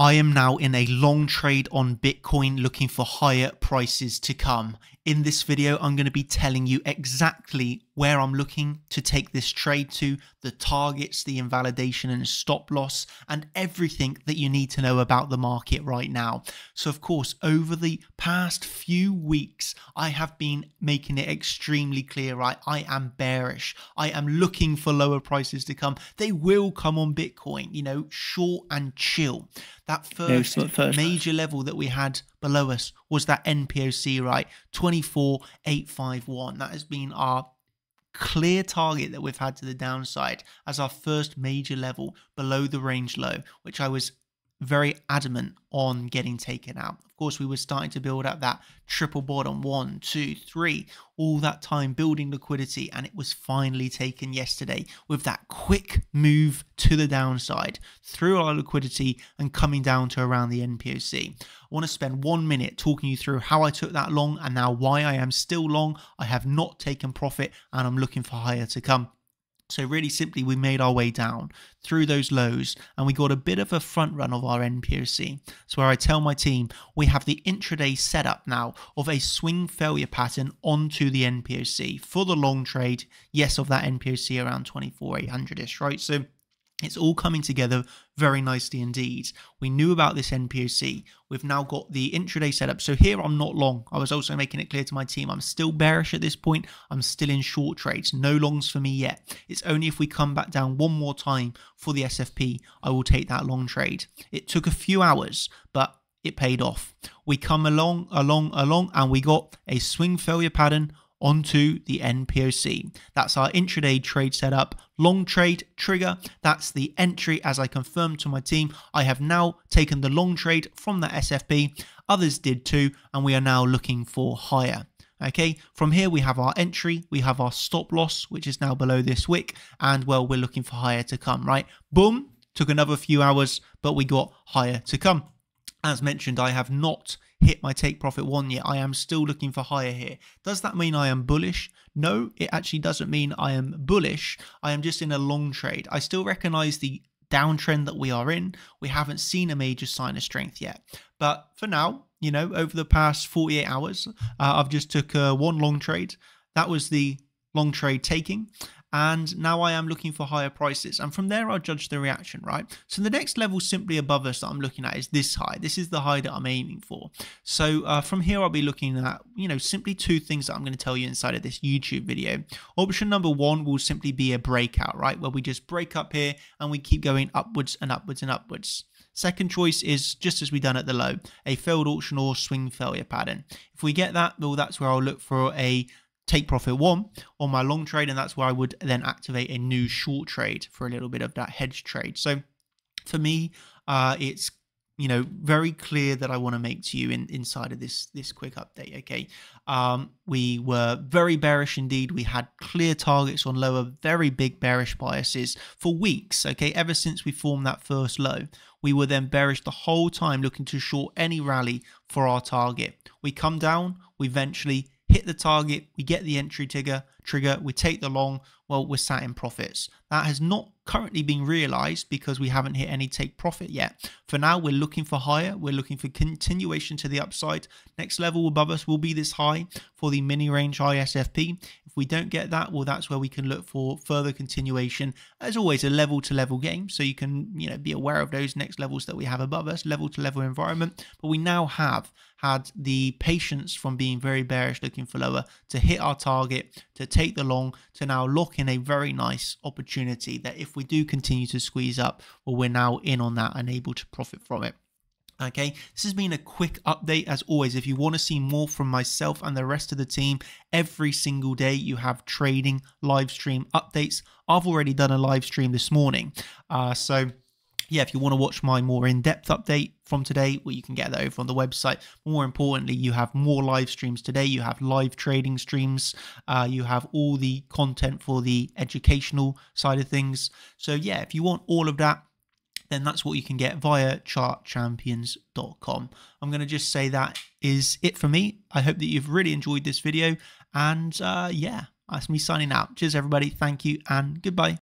I am now in a long trade on Bitcoin looking for higher prices to come. In this video, I'm going to be telling you exactly where I'm looking to take this trade to, the targets, the invalidation and stop loss, and everything that you need to know about the market right now. So, of course, over the past few weeks, I have been making it extremely clear, right? I am bearish. I am looking for lower prices to come. They will come on Bitcoin, you know, short and chill. That first, first major level that we had below us was that NPOC, right? 24,851. That has been our clear target that we've had to the downside as our first major level below the range low, which I was very adamant on getting taken out. Of course, we were starting to build up that triple bottom one, two, three, all that time building liquidity, and it was finally taken yesterday with that quick move to the downside through our liquidity and coming down to around the NPOC. I want to spend one minute talking you through how I took that long and now why I am still long. I have not taken profit and I'm looking for higher to come. So really simply, we made our way down through those lows and we got a bit of a front run of our NPOC. So where I tell my team, we have the intraday setup now of a swing failure pattern onto the NPOC for the long trade. Yes, of that NPOC around 24,800-ish, right? So it's all coming together very nicely indeed. We knew about this NPOC. We've now got the intraday setup. So here I'm not long. I was also making it clear to my team I'm still bearish at this point. I'm still in short trades. No longs for me yet. It's only if we come back down one more time for the SFP, I will take that long trade. It took a few hours, but it paid off. We come along, along, along, and we got a swing failure pattern onto the NPOC. That's our intraday trade setup. Long trade trigger, that's the entry as I confirmed to my team. I have now taken the long trade from the SFP. Others did too, and we are now looking for higher. Okay, from here we have our entry, we have our stop loss, which is now below this wick, and well, we're looking for higher to come, right? Boom, took another few hours, but we got higher to come. As mentioned, I have not hit my take profit one yet. I am still looking for higher here. Does that mean I am bullish? No, it actually doesn't mean I am bullish. I am just in a long trade. I still recognize the downtrend that we are in. We haven't seen a major sign of strength yet. But for now, you know, over the past 48 hours, uh, I've just took uh, one long trade. That was the long trade taking and now I am looking for higher prices. And from there, I'll judge the reaction, right? So the next level simply above us that I'm looking at is this high. This is the high that I'm aiming for. So uh, from here, I'll be looking at, you know, simply two things that I'm going to tell you inside of this YouTube video. Option number one will simply be a breakout, right? Where we just break up here and we keep going upwards and upwards and upwards. Second choice is just as we done at the low, a failed auction or swing failure pattern. If we get that, well, that's where I'll look for a take profit one on my long trade and that's where I would then activate a new short trade for a little bit of that hedge trade. So for me, uh, it's you know very clear that I want to make to you in, inside of this this quick update. Okay, um, we were very bearish indeed. We had clear targets on lower, very big bearish biases for weeks. Okay, ever since we formed that first low, we were then bearish the whole time, looking to short any rally for our target. We come down, we eventually hit the target, we get the entry trigger, trigger, we take the long, well, we're sat in profits. That has not currently been realized because we haven't hit any take profit yet. For now, we're looking for higher. We're looking for continuation to the upside. Next level above us will be this high for the mini range ISFP. If we don't get that, well, that's where we can look for further continuation. As always, a level to level game. So you can, you know, be aware of those next levels that we have above us, level to level environment. But we now have had the patience from being very bearish looking for lower to hit our target, to take the long, to now lock a very nice opportunity that if we do continue to squeeze up, well, we're now in on that and able to profit from it. Okay, this has been a quick update as always. If you want to see more from myself and the rest of the team, every single day you have trading live stream updates. I've already done a live stream this morning. Uh, so yeah, if you want to watch my more in-depth update from today, well, you can get that over on the website. More importantly, you have more live streams today. You have live trading streams. Uh, you have all the content for the educational side of things. So yeah, if you want all of that, then that's what you can get via chartchampions.com. I'm going to just say that is it for me. I hope that you've really enjoyed this video. And uh, yeah, that's me signing out. Cheers, everybody. Thank you and goodbye.